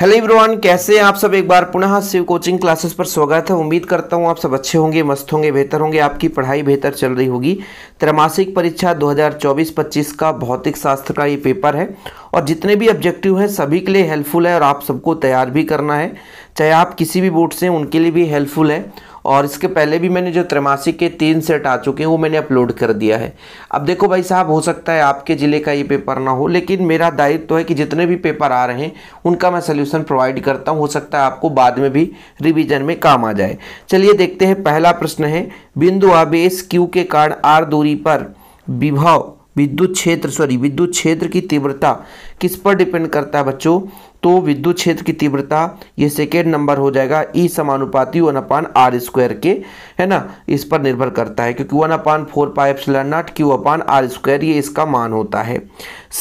Hello everyone, कैसे हैं आप सब? एक बार पुनः शिव कोचिंग क्लासेस पर स्वागत है। उम्मीद करता हूँ आप सब अच्छे होंगे, मस्त होंगे, बेहतर होंगे। आपकी पढ़ाई बेहतर चल रही होगी। त्रैमासिक परीक्षा 2024-25 का भौतिक शास्त्र का ये पेपर है और जितने भी ऑब्जेक्टिव हैं, सभी के लिए हेल्पफुल है और आप सबको तैयार भी करना है। चाहे आप किसी भी बोर्ड से उनके लिए भी हेल्पफुल है। और इसके पहले भी मैंने जो त्रैमासिक के तीन सेट आ चुके हैं, वो मैंने अपलोड कर दिया है। अब देखो भाई साहब, हो सकता है आपके ज़िले का ये पेपर ना हो, लेकिन मेरा दायित्व तो है कि जितने भी पेपर आ रहे हैं, उनका मैं सोल्यूशन प्रोवाइड करता हूँ। हो सकता है आपको बाद में भी रिविजन में काम आ जाए। चलिए देखते हैं, पहला प्रश्न है, बिंदु आवेश क्यू के कारण आर दूरी पर विभव विद्युत क्षेत्र सॉरी विद्युत क्षेत्र की तीव्रता किस पर डिपेंड करता है बच्चों? तो विद्युत क्षेत्र की तीव्रता ये सेकेंड नंबर हो जाएगा ई समानुपाती वन अपान आर स्क्वायर के, है ना? इस पर निर्भर करता है क्योंकि one upon four pipe naught Q upon R square ये इसका मान होता है।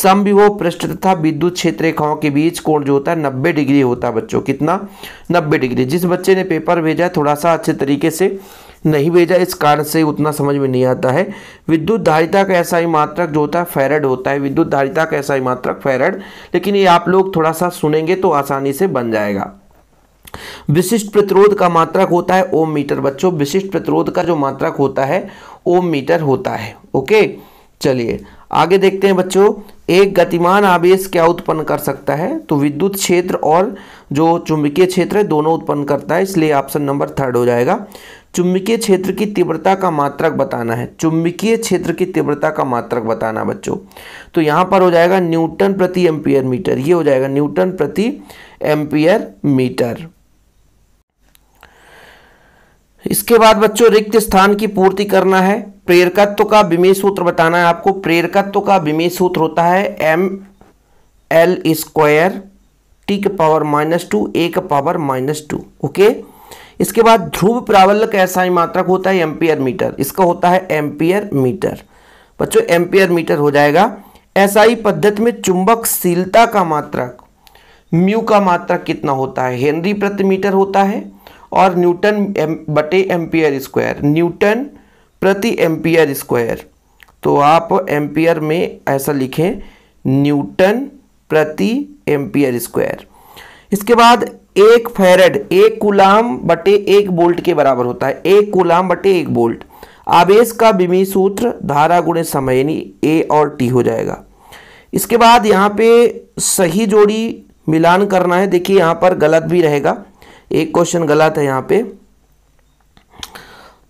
समविभव पृष्ठ तथा विद्युत क्षेत्र रेखाओं के बीच कोण जो होता है नब्बे डिग्री होता है बच्चों, कितना? नब्बे डिग्री। जिस बच्चे ने पेपर भेजा है, थोड़ा सा अच्छे तरीके से नहीं भेजा। इस कारण से उतना समझ में नहीं आता है। विद्युत धारिता का ऐसा ही मात्रक जो होता है, फेरड होता है। विद्युत धारिता का ऐसा ही मात्रक, फेरड। लेकिन ये आप लोग थोड़ा सा सुनेंगे तो आसानी से बन जाएगा। विशिष्ट प्रतिरोध का मात्रक होता है ओम मीटर। बच्चों, विशिष्ट प्रतिरोध का जो मात्रक होता है, ओम मीटर होता है। ओके? चलिए, आगे देखते हैं बच्चों। एक गतिमान आवेश क्या उत्पन्न कर सकता है? तो विद्युत क्षेत्र और जो चुंबकीय क्षेत्र है, दोनों उत्पन्न करता है, इसलिए ऑप्शन नंबर थर्ड हो जाएगा। चुंबकीय क्षेत्र की तीव्रता का मात्रक बताना है। चुंबकीय क्षेत्र की तीव्रता का मात्रक बताना बच्चों। तो यहाँ पर हो जाएगा न्यूटन प्रति एम्पियर मीटर। ये हो जाएगा न्यूटन प्रति एम्पियर मीटर। इसके बाद बच्चों रिक्त स्थान की पूर्ति करना है। प्रेरकत्व का विमेय सूत्र बताना है आपको। प्रेरकत्व का विमेय सूत्र होता है एम एल स्क्वायर टी के पावर माइनस टू, ए का पावर माइनस टू। ओके? इसके बाद ध्रुव प्रावल्य ऐसा ही मात्रक होता है एम्पियर मीटर। इसका होता है एम्पियर मीटर। बच्चों एम्पियर मीटर हो जाएगा। ऐसा ही पद्धति में चुंबकशीलता का मात्रक म्यू का मात्रक कितना होता है? हेनरी प्रति मीटर होता है और न्यूटन एम, बटे एम्पियर स्क्वायर। न्यूटन प्रति एम्पियर स्क्वायर। तो आप एम्पियर में ऐसा लिखें न्यूटन प्रति एम्पियर स्क्वायर। इसके बाद एक फेरेड, एक कुलाम बटे एक बोल्ट के बराबर होता है। एक कुलाम बटे एक बोल्ट। आवेश का विमी सूत्र धारा गुणे समय, यानी ए और टी हो जाएगा। इसके बाद यहाँ पे सही जोड़ी मिलान करना है। देखिए, यहाँ पर गलत भी रहेगा। एक क्वेश्चन गलत है यहाँ पे।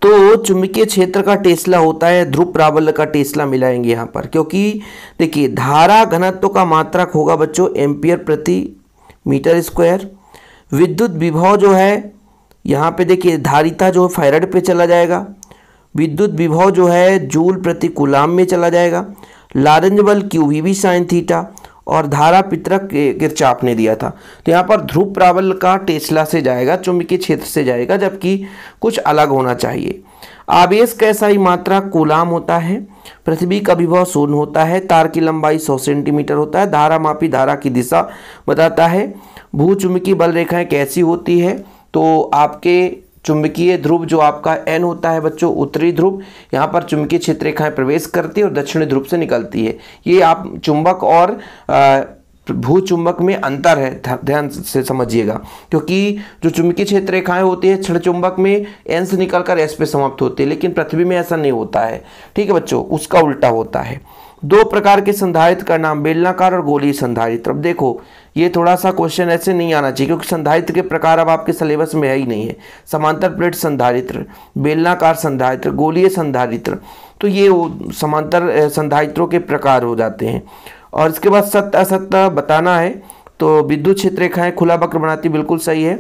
तो चुंबकीय क्षेत्र का टेस्ला होता है, ध्रुव प्राबल्य का टेस्ला मिलाएँगे यहाँ पर, क्योंकि देखिए, धारा घनत्व का मात्रक होगा बच्चों, एम्पियर प्रति मीटर स्क्वायर। विद्युत विभव जो है, यहाँ पे देखिए, धारिता जो है फायरड पे चला जाएगा। विद्युत विभव जो है, जूल प्रति कुलाम में चला जाएगा। लारेंज बल क्यू वी साइन थीटा और धारा पितरक किरचाप ने दिया था। तो यहाँ पर ध्रुव प्राबल का टेस्ला से जाएगा, चुंबकीय क्षेत्र से जाएगा, जबकि कुछ अलग होना चाहिए। आवेश कैसा ही मात्रा कोलाम होता है। पृथ्वी का विभव शून्य होता है। तार की लंबाई 100 सेंटीमीटर होता है। धारा मापी धारा की दिशा बताता है। भू चुंबकीय बल रेखाएँ कैसी होती है? तो आपके चुंबकीय ध्रुव जो आपका एन होता है बच्चों, उत्तरी ध्रुव, यहाँ पर चुंबकीय क्षेत्र रेखाएँ प्रवेश करती है और दक्षिणी ध्रुव से निकलती है। ये आप चुंबक और भू चुंबक में अंतर है ध्यान से समझिएगा। क्योंकि जो चुंबकीय क्षेत्र रेखाएँ होती है क्षण चुंबक में एन से निकलकर एस पे समाप्त होती है, लेकिन पृथ्वी में ऐसा नहीं होता है। ठीक है बच्चों, उसका उल्टा होता है। दो प्रकार के संधारित्र का नाम बेलनाकार और गोलीय संधारित्र। अब देखो, ये थोड़ा सा क्वेश्चन ऐसे नहीं आना चाहिए, क्योंकि संधारित्र के प्रकार अब आपके सिलेबस में है ही नहीं है। समांतर प्लेट संधारित्र, बेलनाकार संधारित्र, गोलीय संधारित्र। तो ये समांतर संधारित्रों के प्रकार हो जाते हैं। और इसके बाद सत्य असत्य बताना है तो विद्युत क्षेत्र रेखाएँ खुला वक्र बनाती, बिल्कुल सही है।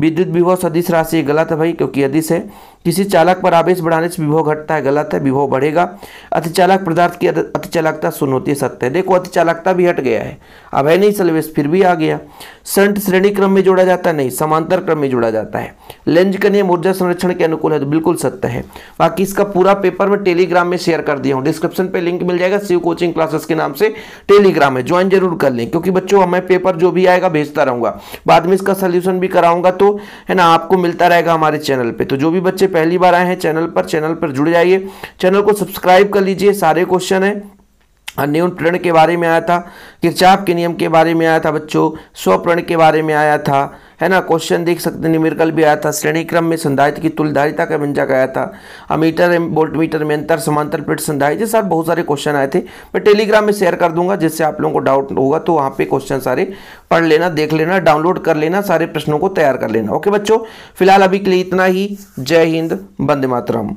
विद्युत विभव सदिश राशि गलत है भाई, क्योंकि अधिस है किसी चालक पर आवेश बढ़ाने से विभव घटता है, गलत है, विभव बढ़ेगा। अतिचालक पदार्थ की अतिचालकता शून्य होती है, सत्य है। देखो अतिचालकता भी हट गया है। अब है नहीं सलवेश, फिर भी आ गया। संट श्रेणी क्रम में जोड़ा जाता है, नहीं, समांतर क्रम में जोड़ा जाता है। लेंज का नियम ऊर्जा संरक्षण के अनुकूल है तो बिल्कुल सत्य है। बाकी इसका पूरा पेपर में टेलीग्राम में शेयर कर दिया हूँ। डिस्क्रिप्शन पे लिंक मिल जाएगा, शिव कोचिंग क्लासेस के नाम से टेलीग्राम है। ज्वाइन ज़रूर कर लें, क्योंकि बच्चों मैं पेपर जो भी आएगा भेजता रहूँगा। बाद में इसका सोल्यूशन भी कराऊँगा तो है ना, आपको मिलता रहेगा हमारे चैनल पर तो जो भी बच्चे पहली बार आए हैं चैनल पर चैनल पर जुड़ जाइए। चैनल को सब्सक्राइब कर लीजिए, सारे क्वेश्चन है। न्यून प्रण के बारे में आया था, किरचाप के नियम के बारे में आया था, बच्चों स्वप्रण के बारे में आया था। है ना? क्वेश्चन देख सकते हैं न्यूमेरिकल भी आया था। श्रेणी क्रम में संधारित की तुलधारिता का व्यंजक आया था। अमीटर बोल्ट मीटर में अंतर, समांतर पीठ संधारित ये सर बहुत सारे क्वेश्चन आए थे। मैं टेलीग्राम में शेयर कर दूँगा, जिससे आप लोगों को डाउट होगा तो वहाँ पे क्वेश्चन सारे पढ़ लेना, देख लेना डाउनलोड कर लेना, सारे प्रश्नों को तैयार कर लेना। ओके बच्चों, फ़िलहाल अभी के लिए इतना ही। जय हिंद बंदे मातरम।